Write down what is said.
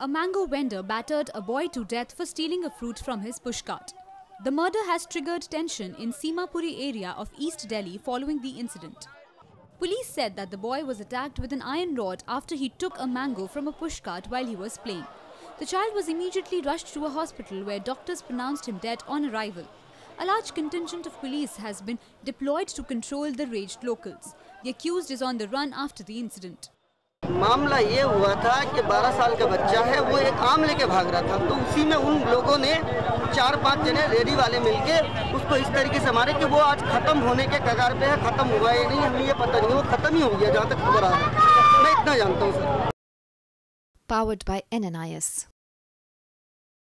A mango vendor battered a boy to death for stealing a fruit from his pushcart. The murder has triggered tension in Seemapuri area of East Delhi following the incident. Police said that the boy was attacked with an iron rod after he took a mango from a pushcart while he was playing. The child was immediately rushed to a hospital where doctors pronounced him dead on arrival. A large contingent of police has been deployed to control the raged locals. The accused is on the run after the incident. मामला ये हुआ था कि 12 साल का बच्चा है, वो एक आम लेके भाग रहा था। तो उसी में उन लोगों ने चार पाँच जने रेडी वाले मिलके उसको इस तरीके से मारे कि वो आज खत्म होने के कगार पे है, खत्म हुआ है नहीं, हमें ये पता नहीं वो खत्म ही हो गया जहाँ तक खबर आ रहा है। मैं इतना जानता हूँ, सर। Powered by NNIS.